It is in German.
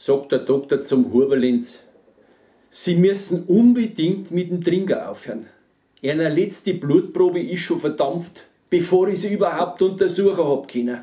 sagt der Doktor zum Huberlenz, Sie müssen unbedingt mit dem Trinken aufhören. Eine letzte Blutprobe ist schon verdampft, bevor ich sie überhaupt untersuchen habe können.